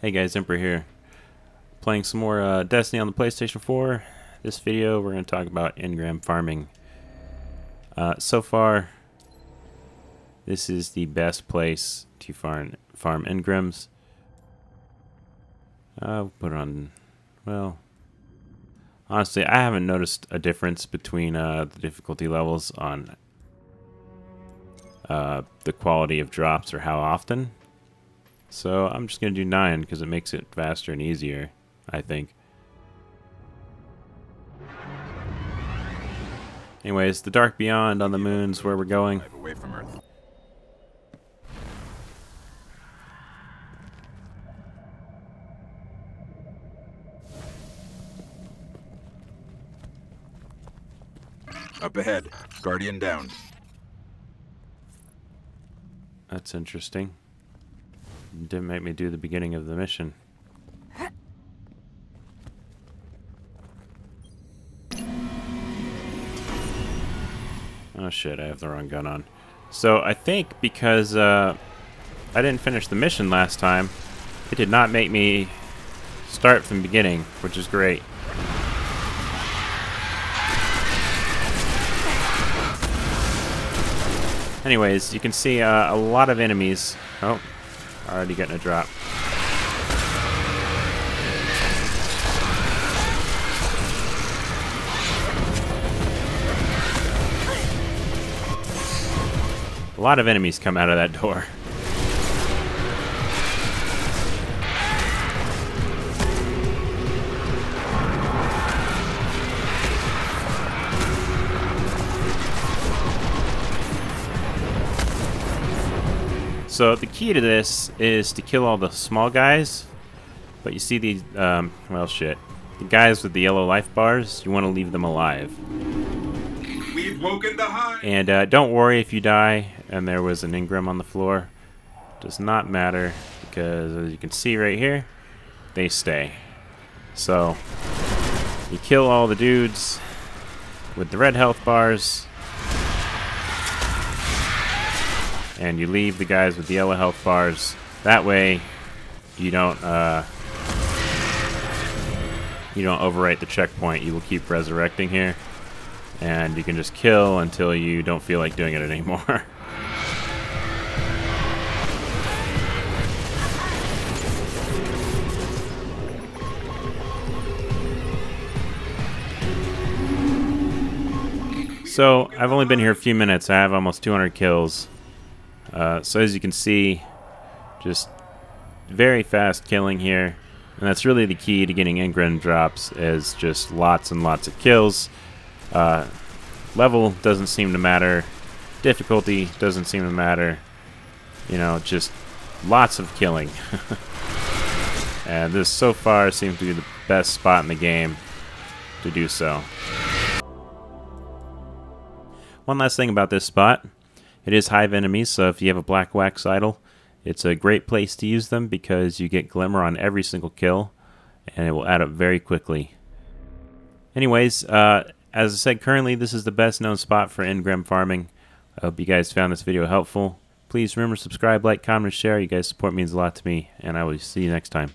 Hey guys, Emperor here. Playing some more uh, Destiny on the PlayStation 4. This video, we're going to talk about engram farming. Uh, so far, this is the best place to farm, farm engrams. Uh, put it on, well, honestly, I haven't noticed a difference between uh, the difficulty levels on uh, the quality of drops or how often. So I'm just going to do 9 because it makes it faster and easier, I think. Anyways, the Dark Beyond on the moon's where we're going. Away from Earth. Up ahead. Guardian down. That's interesting. Didn't make me do the beginning of the mission. Oh shit, I have the wrong gun on. So I think because uh, I didn't finish the mission last time, it did not make me start from the beginning, which is great. Anyways, you can see uh, a lot of enemies. Oh, already getting a drop. A lot of enemies come out of that door. So the key to this is to kill all the small guys, but you see the, um, well shit, the guys with the yellow life bars, you want to leave them alive. We've woken the hive. And uh, don't worry if you die and there was an engram on the floor. Does not matter because as you can see right here, they stay. So you kill all the dudes with the red health bars and you leave the guys with the yellow health bars. That way you don't uh, you don't overwrite the checkpoint. You will keep resurrecting here and you can just kill until you don't feel like doing it anymore. so, I've only been here a few minutes. I have almost 200 kills. Uh, so as you can see, just very fast killing here. And that's really the key to getting engram drops is just lots and lots of kills. Uh, level doesn't seem to matter. Difficulty doesn't seem to matter. You know, just lots of killing. and this so far seems to be the best spot in the game to do so. One last thing about this spot. It is hive enemies, so if you have a black wax idol, it's a great place to use them because you get glimmer on every single kill, and it will add up very quickly. Anyways, uh, as I said, currently this is the best known spot for engram farming. I hope you guys found this video helpful. Please remember subscribe, like, comment, and share. You guys' support means a lot to me, and I will see you next time.